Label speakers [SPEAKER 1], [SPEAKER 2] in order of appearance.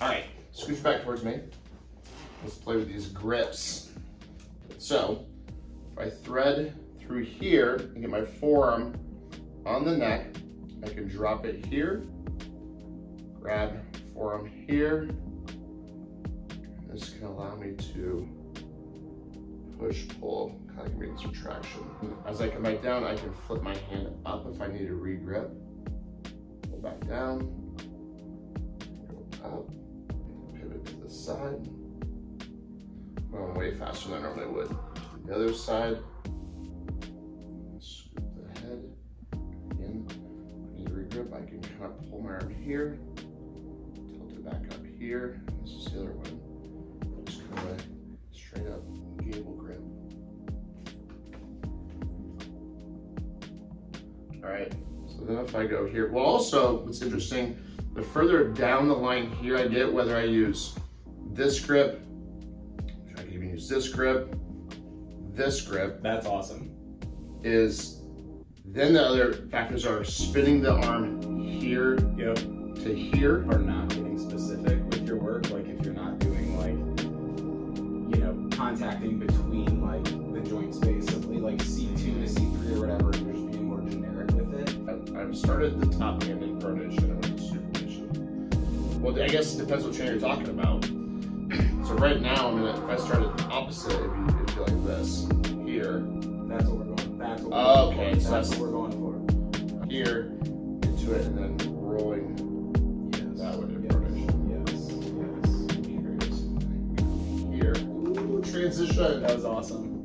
[SPEAKER 1] All right, scooch back towards me. Let's play with these grips. So, if I thread through here and get my forearm on the neck, I can drop it here, grab forearm here. This can allow me to push, pull, kind of give some traction. As I come back down, I can flip my hand up if I need to re-grip. Pull back down, go up, side. Going way faster than I normally would. The other side, scoop the head. Again, I need to re-grip, I can kind of pull my arm here, tilt it back up here. This is the other one. Just kind of straight up gable grip. All right, so then if I go here, well also, what's interesting, the further down the line here I get, whether I use this grip, I can even use this grip, this grip.
[SPEAKER 2] That's awesome.
[SPEAKER 1] Is then the other factors are spinning the arm here
[SPEAKER 2] yep.
[SPEAKER 1] to here.
[SPEAKER 2] Or not getting specific with your work, like if you're not doing like, you know, contacting between like the joint space of like C2 to C3 or whatever, and you're just being more generic with it.
[SPEAKER 1] I've started the top hand in pronation and supination. Well, I guess it depends what chain you're talking about. Right now, I mean, if I started opposite, it'd be, it'd be like this here.
[SPEAKER 2] That's what we're going. That's what we're going
[SPEAKER 1] okay,
[SPEAKER 2] for.
[SPEAKER 1] so
[SPEAKER 2] that's
[SPEAKER 1] that's-
[SPEAKER 2] what we're going for.
[SPEAKER 1] Here into it and then rolling
[SPEAKER 2] Yes.
[SPEAKER 1] that way to
[SPEAKER 2] yes. Yes. Yes.
[SPEAKER 1] Here. Here. Ooh, transition.
[SPEAKER 2] That was awesome.